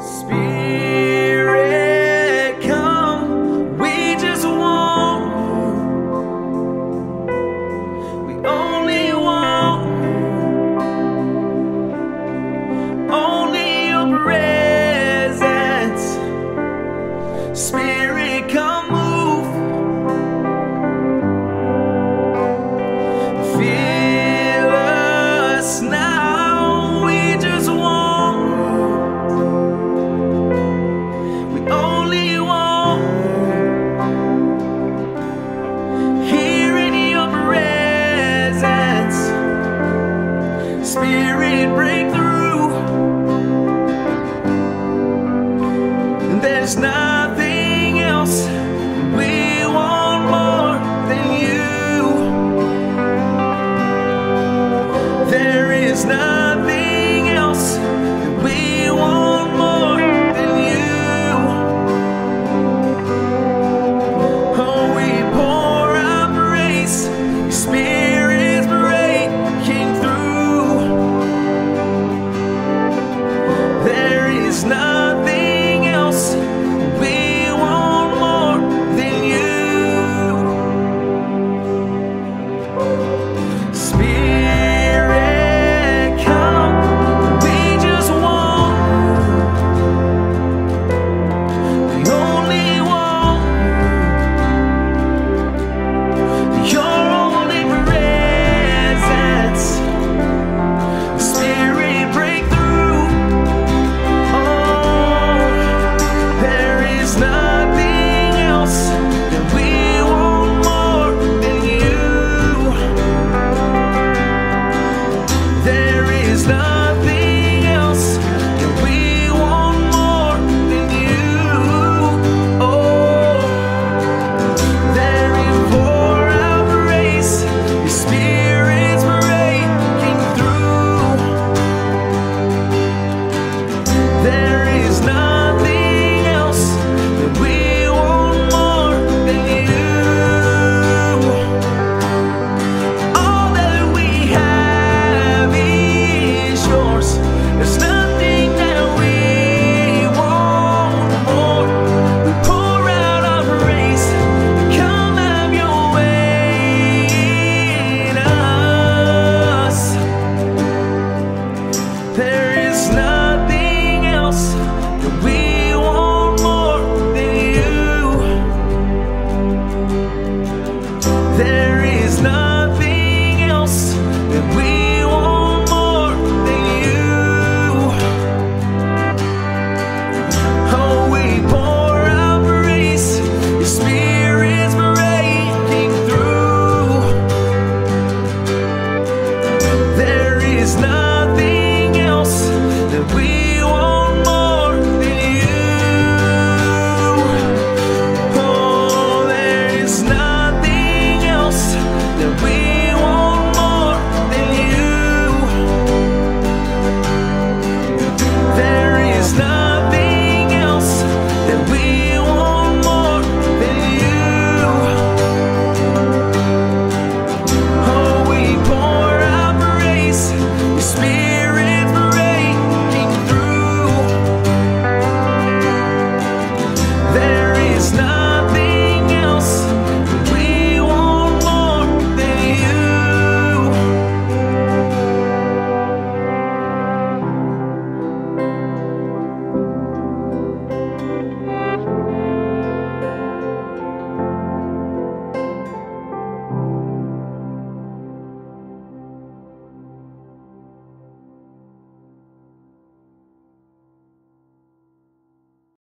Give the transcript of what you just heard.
speak. Spirit, break through. There is nothing else that we